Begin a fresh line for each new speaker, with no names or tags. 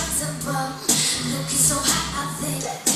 the Looking so hot I think.